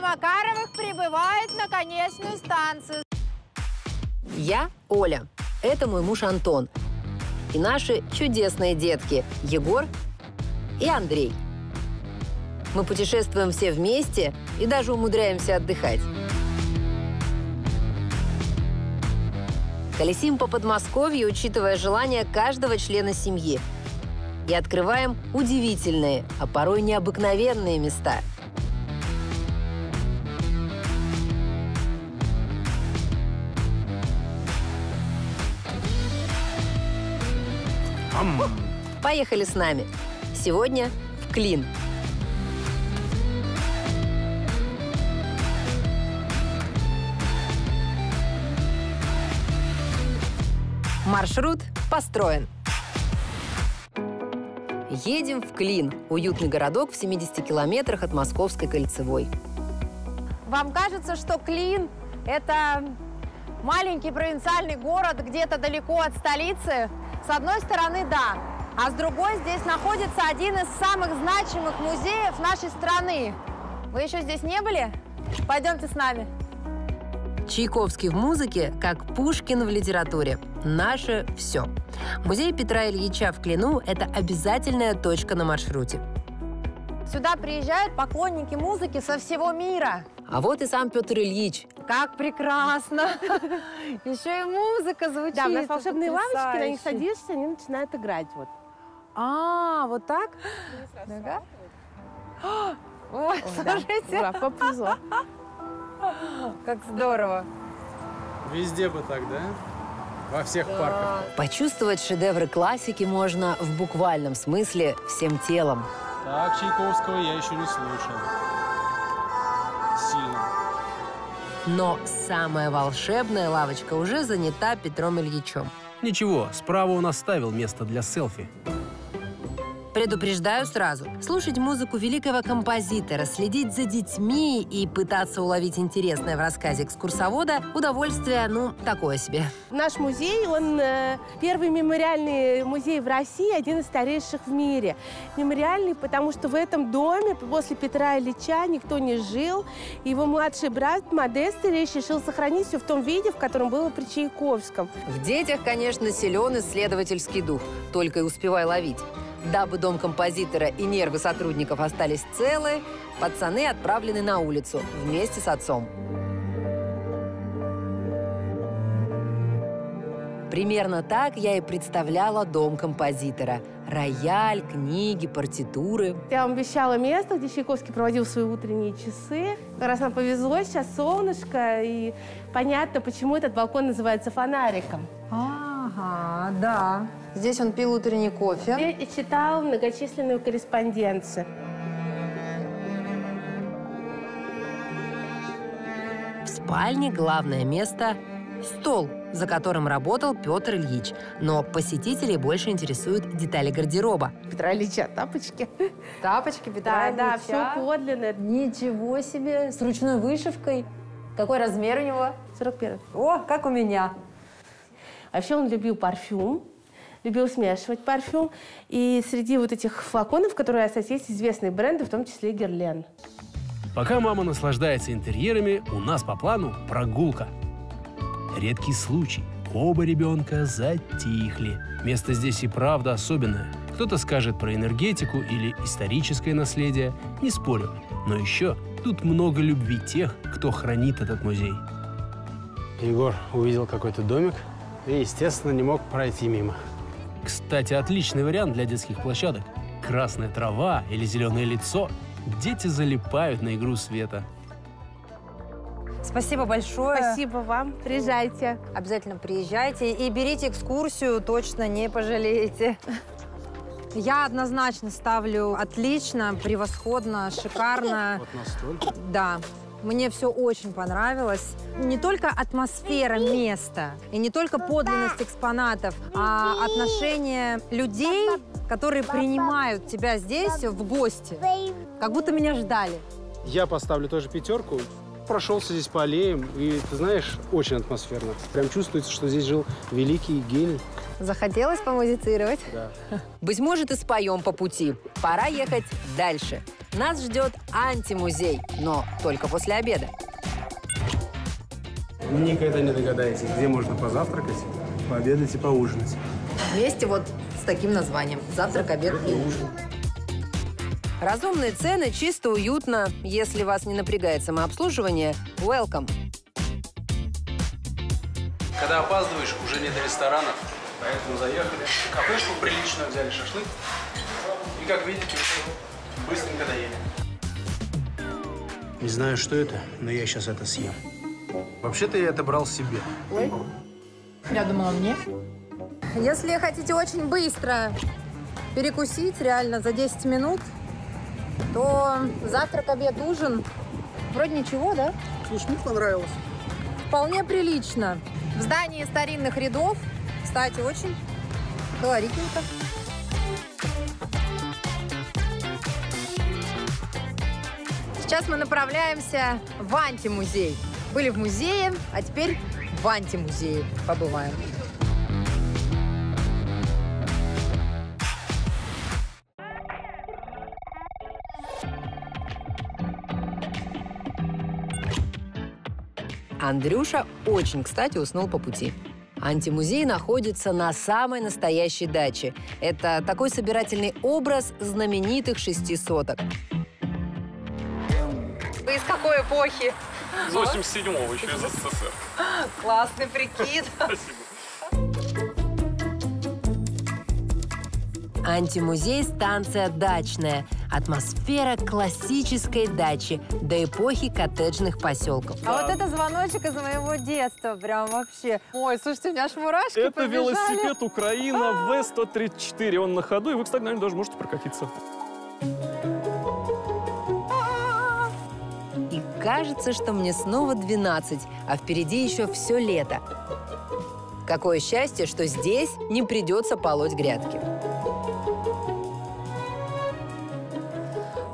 Макаровых прибывает на конечную станцию. Я Оля. Это мой муж Антон. И наши чудесные детки Егор и Андрей. Мы путешествуем все вместе и даже умудряемся отдыхать. Колесим по Подмосковью, учитывая желания каждого члена семьи. И открываем удивительные, а порой необыкновенные места. Поехали с нами. Сегодня в Клин. Маршрут построен. Едем в Клин, уютный городок в 70 километрах от Московской кольцевой. Вам кажется, что Клин – это маленький провинциальный город где-то далеко от столицы? С одной стороны, да. А с другой, здесь находится один из самых значимых музеев нашей страны. Вы еще здесь не были? Пойдемте с нами. Чайковский в музыке, как Пушкин в литературе. Наше все. Музей Петра Ильича в Клину – это обязательная точка на маршруте. Сюда приезжают поклонники музыки со всего мира. А вот и сам Петр Ильич. Как прекрасно! Еще и музыка звучит. Да, у нас волшебные лавочки, на них садишься, они начинают играть. Вот. А, вот так? Ага. Ой, Ура, повезло. как здорово. Везде бы так, да? Во всех парках. Почувствовать шедевры классики можно в буквальном смысле всем телом. Так, Чайковского я еще не слушал. Сильно. Но самая волшебная лавочка уже занята Петром Ильичем. Ничего, справа он оставил место для селфи. Предупреждаю сразу. Слушать музыку великого композитора, следить за детьми и пытаться уловить интересное в рассказе экскурсовода – удовольствие, ну, такое себе. Наш музей, он э, первый мемориальный музей в России, один из старейших в мире. Мемориальный, потому что в этом доме после Петра Ильича никто не жил. Его младший брат Модест Ильич решил сохранить все в том виде, в котором было при Чайковском. В детях, конечно, силен исследовательский дух, только и успевай ловить. Дабы дом композитора и нервы сотрудников остались целы, пацаны отправлены на улицу вместе с отцом. Примерно так я и представляла дом композитора. Рояль, книги, партитуры. Я вам обещала место, где Чайковский проводил свои утренние часы. Как раз нам повезло, сейчас солнышко, и понятно, почему этот балкон называется фонариком. Ага, да. Здесь он пил утренний кофе. И читал многочисленную корреспонденцию. В спальне главное место – стол, за которым работал Петр Ильич. Но посетителей больше интересуют детали гардероба. Петра Ильича тапочки. Тапочки Петра Да, да, Ильича. все подлинное. Ничего себе, с ручной вышивкой. Какой размер у него? 41 О, как у меня. Вообще он любил парфюм, любил смешивать парфюм. И среди вот этих флаконов, которые остались, есть известные бренды, в том числе и Герлен. Пока мама наслаждается интерьерами, у нас по плану прогулка. Редкий случай. Оба ребенка затихли. Место здесь и правда особенное. Кто-то скажет про энергетику или историческое наследие. Не спорю. Но еще тут много любви тех, кто хранит этот музей. Егор увидел какой-то домик и, естественно, не мог пройти мимо. Кстати, отличный вариант для детских площадок. Красная трава или зеленое лицо. Дети залипают на игру света. Спасибо большое. Спасибо вам. Приезжайте. Обязательно приезжайте и берите экскурсию, точно не пожалеете. Я однозначно ставлю отлично, превосходно, шикарно. Вот настолько. Да, мне все очень понравилось. Не только атмосфера места и не только подлинность экспонатов, а отношение людей, которые принимают тебя здесь в гости. Как будто меня ждали. Я поставлю тоже пятерку. Прошелся здесь по аллеям, и, ты знаешь, очень атмосферно. Прям чувствуется, что здесь жил великий гений. Захотелось помузицировать? Да. Быть может, и споем по пути. Пора ехать дальше. Нас ждет антимузей, но только после обеда. Никогда не догадаетесь, где можно позавтракать, пообедать и поужинать. Вместе вот с таким названием «Завтрак, обед и ужин». Разумные цены, чисто уютно. Если вас не напрягает самообслуживание, welcome. Когда опаздываешь, уже не до ресторанов, поэтому заехали. Кафешку приличную взяли, шашлык. И, как видите, быстренько доели. Не знаю, что это, но я сейчас это съем. Вообще-то я это брал себе. Я думала, мне. Если хотите очень быстро перекусить, реально за 10 минут, то завтрак, обед, ужин. Вроде ничего, да? Слушай, мне понравилось. Вполне прилично. В здании старинных рядов, кстати, очень колоритненько. Сейчас мы направляемся в антимузей. Были в музее, а теперь в антимузее побываем. Андрюша очень, кстати, уснул по пути. Антимузей находится на самой настоящей даче. Это такой собирательный образ знаменитых шестисоток. Вы из какой эпохи? Из 87-го еще из СССР. Классный прикид. Антимузей станция «Дачная». Атмосфера классической дачи до эпохи коттеджных поселков. А вот это звоночек из моего детства, прям вообще. Ой, слушайте, у меня аж мурашки Это побежали. велосипед Украина В-134. Он на ходу, и вы, кстати, на нем даже можете прокатиться. Кажется, что мне снова 12, а впереди еще все лето. Какое счастье, что здесь не придется полоть грядки.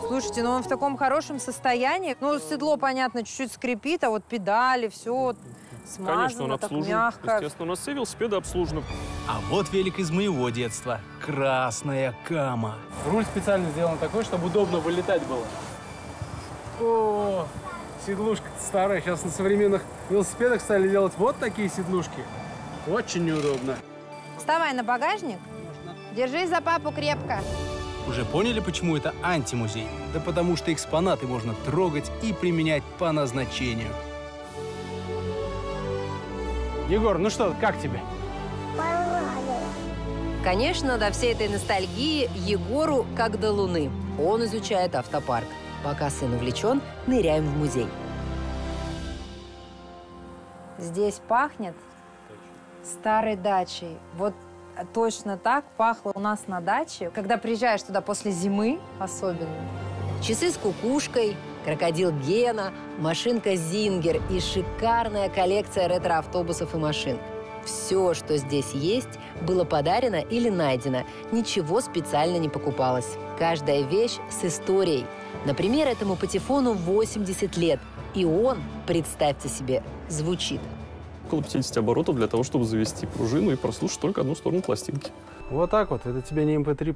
Слушайте, ну он в таком хорошем состоянии. Ну, седло, понятно, чуть-чуть скрипит, а вот педали, все смазано, Конечно, он обслужен. мягко. Естественно, у нас все велосипеды обслужены. А вот велик из моего детства. Красная кама. Руль специально сделан такой, чтобы удобно вылетать было. О, седлушка старая. Сейчас на современных велосипедах стали делать вот такие седлушки. Очень неудобно. Вставай на багажник. Держись за папу крепко. Уже поняли, почему это антимузей? Да потому что экспонаты можно трогать и применять по назначению. Егор, ну что, как тебе? Конечно, до всей этой ностальгии Егору как до луны. Он изучает автопарк. Пока сын увлечен, ныряем в музей. Здесь пахнет старой дачей. Вот точно так пахло у нас на даче, когда приезжаешь туда после зимы особенно. Часы с кукушкой, крокодил Гена, машинка Зингер и шикарная коллекция ретро-автобусов и машин. Все, что здесь есть, было подарено или найдено. Ничего специально не покупалось. Каждая вещь с историей. Например, этому патефону 80 лет. И он, представьте себе, звучит. Около 50 оборотов для того, чтобы завести пружину и прослушать только одну сторону пластинки. Вот так вот. Это тебе не MP3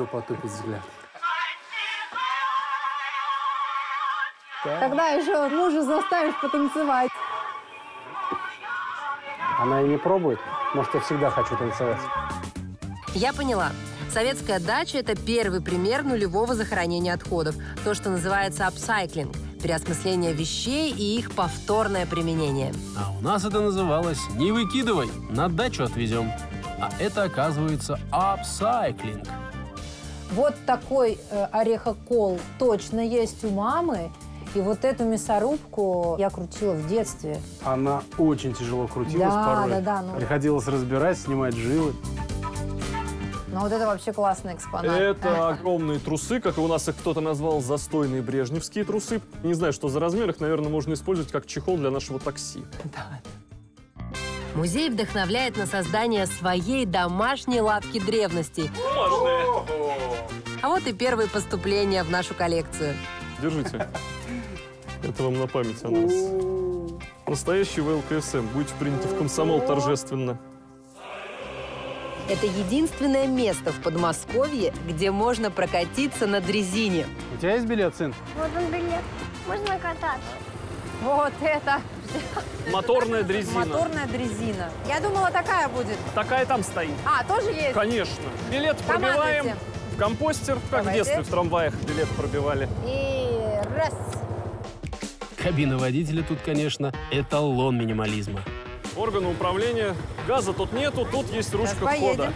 застенчиво потупить взгляд. Когда еще мужа заставишь потанцевать? Она и не пробует. Может, я всегда хочу танцевать. Я поняла. Советская дача – это первый пример нулевого захоронения отходов. То, что называется апсайклинг – переосмысление вещей и их повторное применение. А у нас это называлось «не выкидывай, на дачу отвезем». А это, оказывается, апсайклинг. Вот такой э, орехокол точно есть у мамы. И вот эту мясорубку я крутила в детстве. Она очень тяжело крутилась Да, порой. да, да, ну. Приходилось разбирать, снимать жилы. Но вот это вообще классный экспонат. Это огромные трусы, как и у нас их кто-то назвал застойные брежневские трусы. Не знаю, что за размер, их, наверное, можно использовать как чехол для нашего такси. Музей вдохновляет на создание своей домашней лавки древностей. А вот и первые поступления в нашу коллекцию. Держите. Это вам на память о нас. Настоящий ВЛКСМ. Будете приняты в комсомол торжественно. Это единственное место в Подмосковье, где можно прокатиться на дрезине. У тебя есть билет, сын? Вот он билет. Можно кататься. Вот это Моторная дрезина. моторная дрезина. Я думала, такая будет. Такая там стоит. А, тоже есть? Конечно. Билет пробиваем Командуйте. В компостер, как в Давайте. детстве в трамваях билет пробивали. И раз. Кабина водителя тут, конечно, эталон минимализма. Органы управления. Газа тут нету, тут есть ручка Сейчас поедем. входа.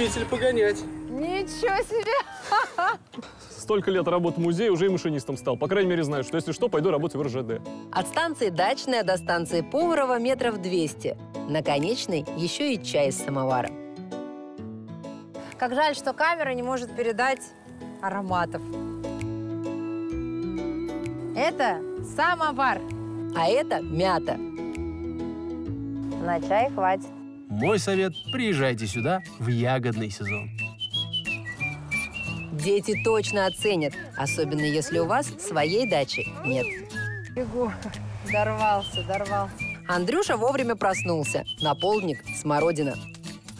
Любитель погонять. Ничего себе! Столько лет работы в музее, уже и машинистом стал. По крайней мере, знаю, что если что, пойду работать в РЖД. От станции Дачная до станции Поварова метров 200. На конечной еще и чай из самовара. Как жаль, что камера не может передать ароматов. Это самовар. А это мята. На чай хватит. Мой совет – приезжайте сюда в ягодный сезон. Дети точно оценят, особенно если у вас своей дачи нет. Бегу. Дорвался, дорвался. Андрюша вовремя проснулся. На полдник – смородина.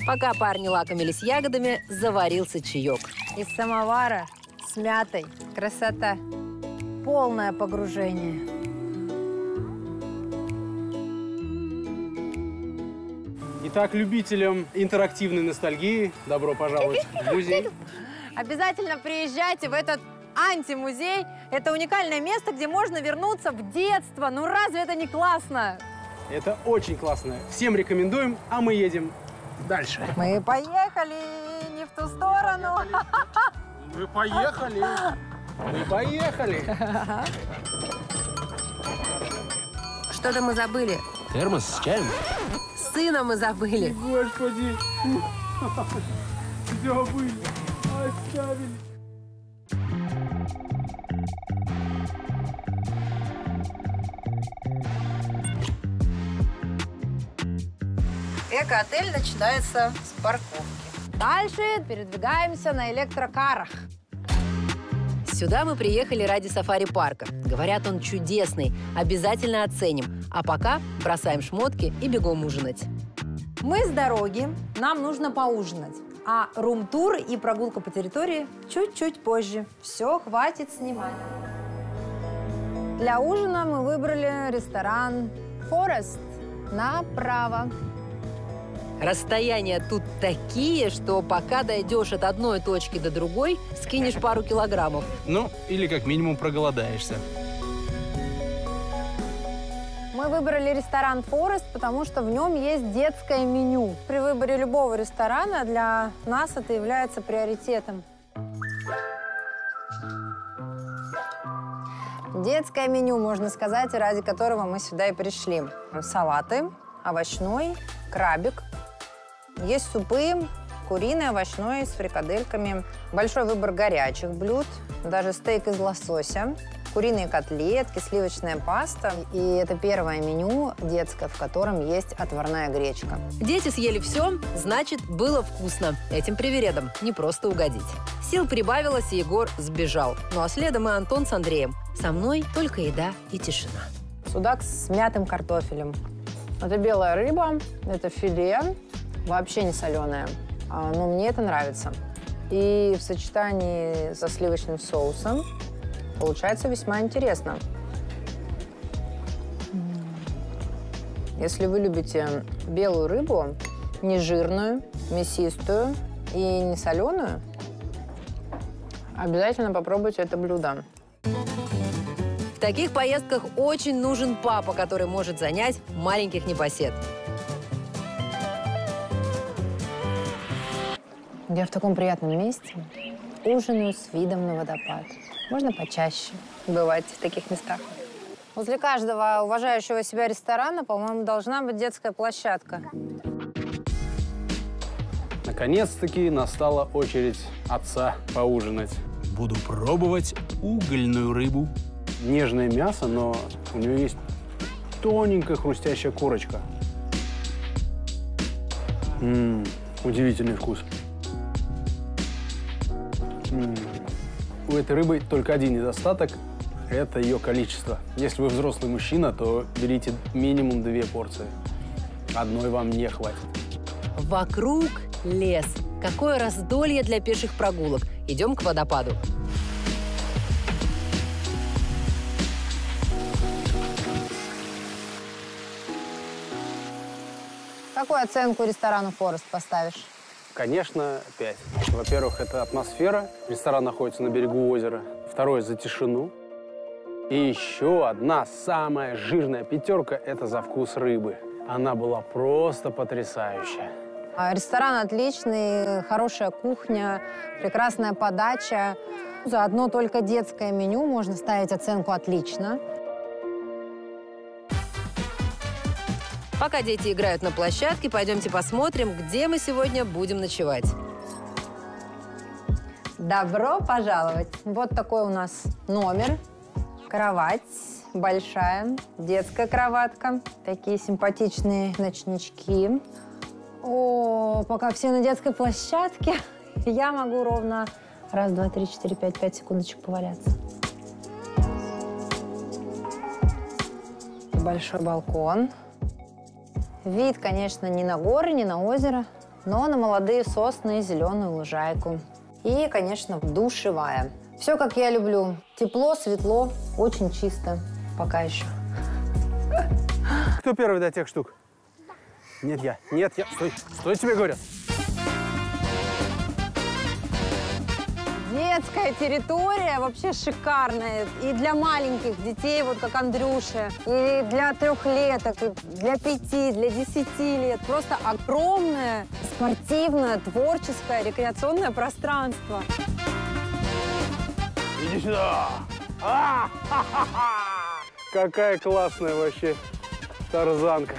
Пока парни лакомились ягодами, заварился чаек. Из самовара с мятой. Красота. Полное погружение. Итак, любителям интерактивной ностальгии добро пожаловать в музей. Обязательно приезжайте в этот антимузей. Это уникальное место, где можно вернуться в детство. Ну разве это не классно? Это очень классно. Всем рекомендуем, а мы едем дальше. Мы поехали не в ту сторону. Мы поехали. Мы поехали. Что-то мы забыли. Термос с чаем? Сына мы забыли. Господи. Забыли. Оставили. Эко-отель начинается с парковки. Дальше передвигаемся на электрокарах. Сюда мы приехали ради сафари-парка. Говорят, он чудесный. Обязательно оценим. А пока бросаем шмотки и бегом ужинать. Мы с дороги, нам нужно поужинать. А рум-тур и прогулка по территории чуть-чуть позже. Все, хватит снимать. Для ужина мы выбрали ресторан Forest направо. Расстояния тут такие, что пока дойдешь от одной точки до другой, скинешь пару килограммов. Ну, или как минимум проголодаешься. Мы выбрали ресторан Forest, потому что в нем есть детское меню. При выборе любого ресторана для нас это является приоритетом. Детское меню, можно сказать, ради которого мы сюда и пришли. Салаты, овощной, крабик. Есть супы, куриный, овощной, с фрикадельками. Большой выбор горячих блюд, даже стейк из лосося. Куриные котлетки, сливочная паста. И это первое меню детское, в котором есть отварная гречка. Дети съели все, значит, было вкусно. Этим привередом не просто угодить. Сил прибавилось, и Егор сбежал. Ну а следом и Антон с Андреем. Со мной только еда и тишина. Судак с мятым картофелем. Это белая рыба, это филе, вообще не соленое. А, Но мне это нравится. И в сочетании со сливочным соусом получается весьма интересно. Если вы любите белую рыбу, не жирную, мясистую и не соленую, обязательно попробуйте это блюдо. В таких поездках очень нужен папа, который может занять маленьких непосед. Я в таком приятном месте ужинаю с видом на водопад. Можно почаще бывать в таких местах. Возле каждого уважающего себя ресторана, по-моему, должна быть детская площадка. Наконец-таки настала очередь отца поужинать. буду пробовать угольную рыбу. Нежное мясо, но у нее есть тоненькая хрустящая корочка. М, удивительный вкус. У этой рыбы только один недостаток – это ее количество. Если вы взрослый мужчина, то берите минимум две порции. Одной вам не хватит. Вокруг лес. Какое раздолье для пеших прогулок. Идем к водопаду. Какую оценку ресторану «Форест» поставишь? Конечно, пять. Во-первых, это атмосфера. Ресторан находится на берегу озера. Второе – за тишину. И еще одна самая жирная пятерка – это за вкус рыбы. Она была просто потрясающая. А, Ресторан отличный, хорошая кухня, прекрасная подача. За одно только детское меню можно ставить оценку «отлично». Пока дети играют на площадке, пойдемте посмотрим, где мы сегодня будем ночевать. Добро пожаловать! Вот такой у нас номер. Кровать большая, детская кроватка. Такие симпатичные ночнички. О, пока все на детской площадке, я могу ровно раз, два, три, четыре, пять, пять секундочек поваляться. Большой балкон. Вид, конечно, не на горы, не на озеро, но на молодые сосны и зеленую лужайку. И, конечно, душевая. Все, как я люблю. Тепло, светло, очень чисто. Пока еще. Кто первый до тех штук? Нет, я. Нет, я. Стой, стой, тебе говорят. Детская территория вообще шикарная. И для маленьких детей, вот как Андрюша, и для трехлеток, и для пяти, для десяти лет. Просто огромное спортивное, творческое, рекреационное пространство. Иди сюда. А. Какая классная вообще тарзанка.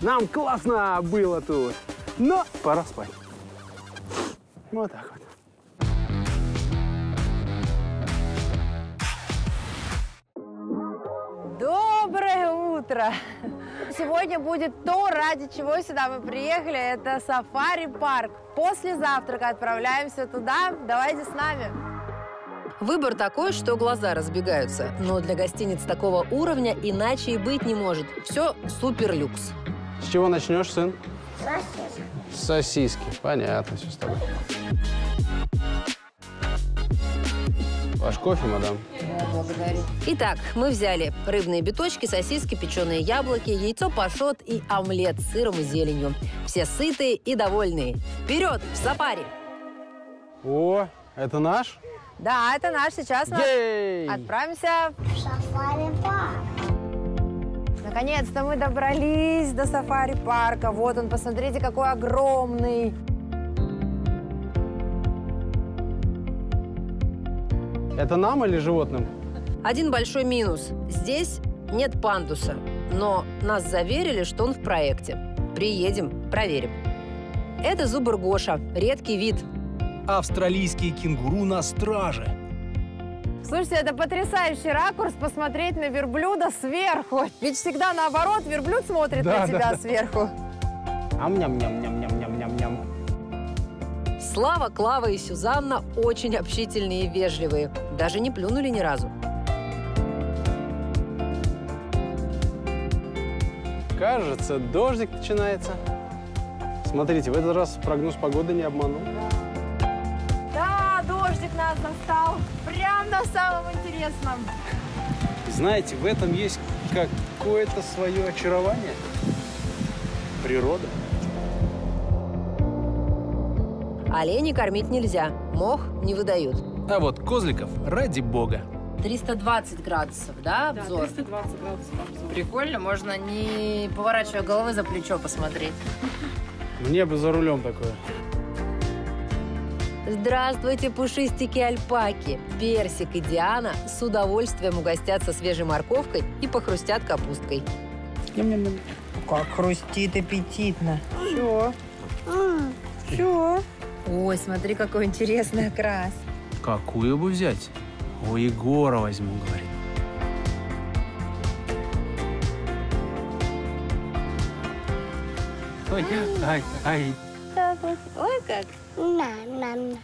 Нам классно было тут. Но пора спать. Вот так вот. Утро! Сегодня будет то, ради чего сюда мы приехали. Это сафари-парк. После завтрака отправляемся туда. Давайте с нами. Выбор такой, что глаза разбегаются. Но для гостиниц такого уровня иначе и быть не может. Все супер люкс. С чего начнешь, сын? Сосиски. С сосиски. Понятно, все с тобой. Ваш кофе, мадам. Итак, мы взяли рыбные биточки, сосиски, печеные яблоки, яйцо пашот и омлет с сыром и зеленью. Все сытые и довольные. Вперед, в сафари! О, это наш? Да, это наш. Сейчас мы Ей! отправимся. Сафари-парк. Наконец-то мы добрались до сафари-парка. Вот он, посмотрите, какой огромный. Это нам или животным? Один большой минус. Здесь нет пандуса. Но нас заверили, что он в проекте. Приедем, проверим. Это зубр Гоша. Редкий вид. Австралийские кенгуру на страже. Слушайте, это потрясающий ракурс посмотреть на верблюда сверху. Ведь всегда наоборот, верблюд смотрит Да, на тебя да. сверху. Ам-ням-ням-ням-ням-ням-ням-ням. Слава, Клава и Сюзанна очень общительные и вежливые. Даже не плюнули ни разу. Кажется, дождик начинается. Смотрите, в этот раз прогноз погоды не обманул. Да, дождик нас настал. Прям на самом интересном. Знаете, в этом есть какое-то свое очарование. Природа. Оленей кормить нельзя. Мох не выдают. А вот козликов ради бога. 320 градусов, да, обзор? 320 градусов обзор. Прикольно, можно не поворачивая головы за плечо посмотреть. Мне бы за рулем такое. Здравствуйте, пушистики альпаки! Персик и Диана с удовольствием угостятся свежей морковкой и похрустят капусткой. Как хрустит аппетитно. Все. Все. Ой, смотри, какой интересный окрас. Какую бы взять? У Егора возьму, говорит. Ой, ай, ай. Ой, как. На, на, на.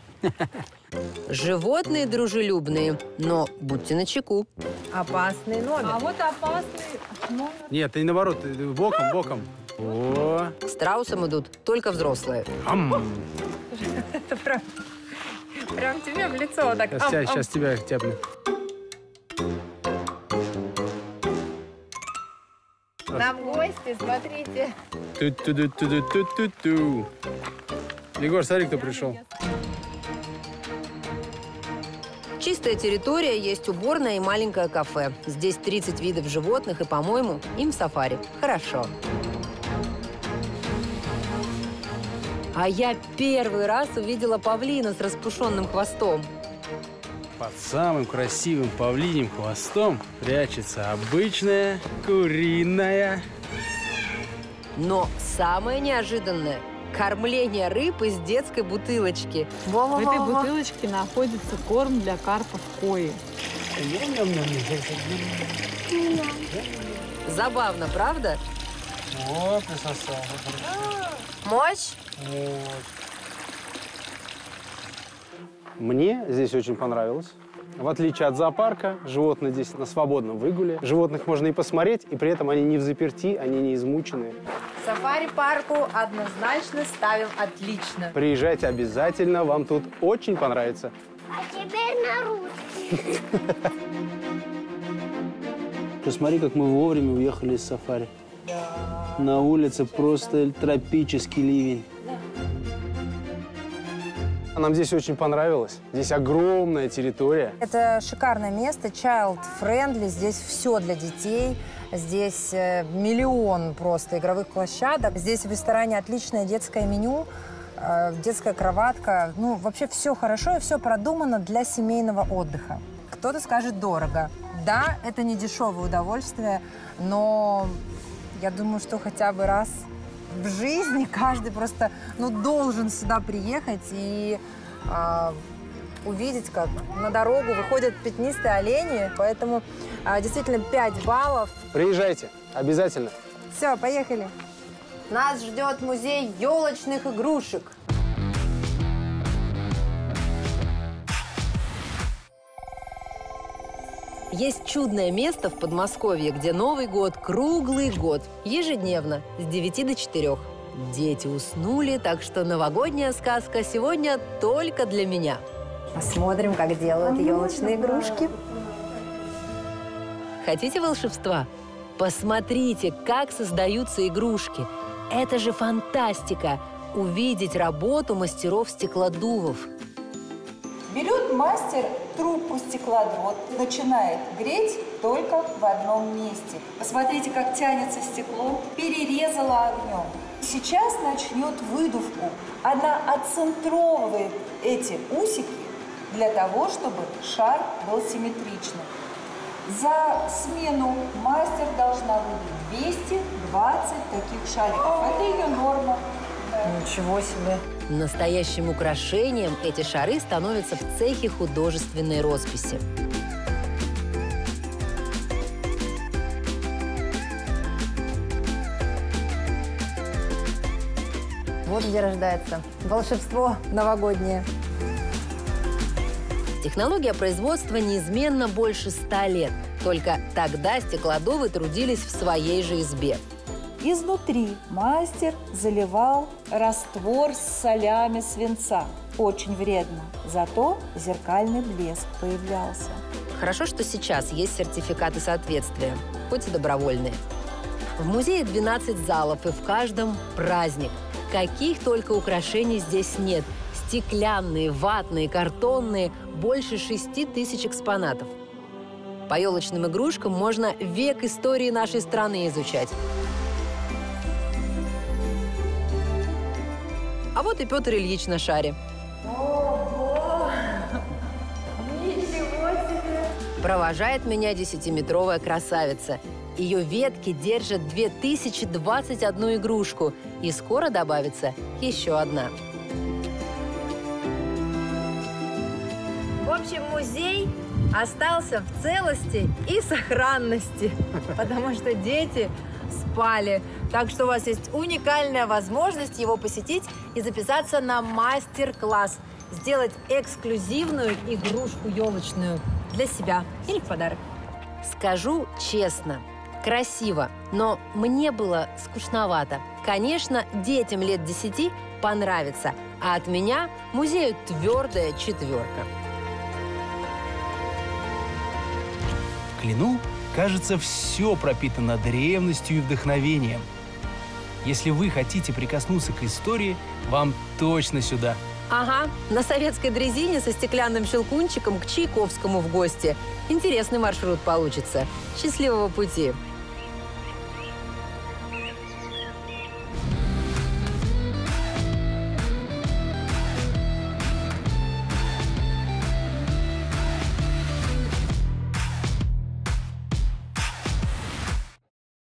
Животные дружелюбные, но будьте начеку. Опасный номер. А вот опасный номер. Нет, ты наоборот, боком, боком. О, К страусам идут только взрослые. ам. Это прям, прям тебе в лицо так. Сейчас, ам, тебя, ам. сейчас тебя тяпну. Нам гости, смотрите. Ту-ту-ду-ту-ду-ту-ту-ту. Егор, смотри, кто пришел. Чистая территория, есть уборная и маленькое кафе. Здесь 30 видов животных, и, по-моему, им сафари. Хорошо. А я первый раз увидела павлина с распушенным хвостом. Под самым красивым павлиним хвостом прячется обычная куриная. Но самое неожиданное – кормление рыб из детской бутылочки. В этой бутылочке находится корм для карпов кои. Забавно, правда? Вот присосал. Мощь? Мне здесь очень понравилось. В отличие от зоопарка, животные здесь на свободном выгуле. Животных можно и посмотреть, и при этом они не в заперти, они не измучены. Сафари-парку однозначно ставим отлично. Приезжайте обязательно, вам тут очень понравится. А теперь на русский. Посмотри, как мы вовремя уехали из сафари. На улице просто тропический ливень. Нам здесь очень понравилось. Здесь огромная территория. Это шикарное место, child-friendly, здесь все для детей. Здесь э, миллион просто игровых площадок. Здесь в ресторане отличное детское меню, э, детская кроватка. Ну, вообще все хорошо и все продумано для семейного отдыха. Кто-то скажет дорого. Да, это не дешевое удовольствие, но я думаю, что хотя бы раз в жизни каждый просто ну, должен сюда приехать и а, увидеть, как на дорогу выходят пятнистые олени. Поэтому а, действительно 5 баллов. Приезжайте, обязательно. Все, поехали. Нас ждет музей елочных игрушек. Есть чудное место в Подмосковье, где Новый год круглый год, ежедневно, с 9 до 4. Дети уснули, так что новогодняя сказка сегодня только для меня. Посмотрим, как делают елочные игрушки. Хотите волшебства? Посмотрите, как создаются игрушки. Это же фантастика! Увидеть работу мастеров-стеклодувов. Берет мастер трубку стеклодрот, начинает греть только в одном месте. Посмотрите, как тянется стекло, перерезала огнем. Сейчас начнет выдувку. Она отцентровывает эти усики для того, чтобы шар был симметричным. За смену мастер должна выдать 220 таких шариков. Это ее норма. Ничего себе. Настоящим украшением эти шары становятся в цехе художественной росписи. Вот где рождается волшебство новогоднее. Технология производства неизменно больше ста лет. Только тогда стеклодувы трудились в своей же избе. Изнутри мастер заливал раствор с солями свинца. Очень вредно. Зато зеркальный блеск появлялся. Хорошо, что сейчас есть сертификаты соответствия, хоть и добровольные. В музее 12 залов, и в каждом праздник. Каких только украшений здесь нет. Стеклянные, ватные, картонные, больше 6 тысяч экспонатов. По елочным игрушкам можно век истории нашей страны изучать. Вот и Петр Ильич на шаре. Провожает меня десятиметровая красавица. Ее ветки держат 2021 игрушку, и скоро добавится еще одна. общем, музей остался в целости и сохранности, потому что дети спали. Так что у вас есть уникальная возможность его посетить и записаться на мастер-класс. Сделать эксклюзивную игрушку елочную для себя или в подарок. Скажу честно, красиво, но мне было скучновато. Конечно, детям лет 10 понравится, а от меня музею твердая четверка. В Клину, кажется, все пропитано древностью и вдохновением. Если вы хотите прикоснуться к истории, вам точно сюда. Ага, на советской дрезине со стеклянным щелкунчиком к Чайковскому в гости. Интересный маршрут получится. Счастливого пути!